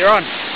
You're on.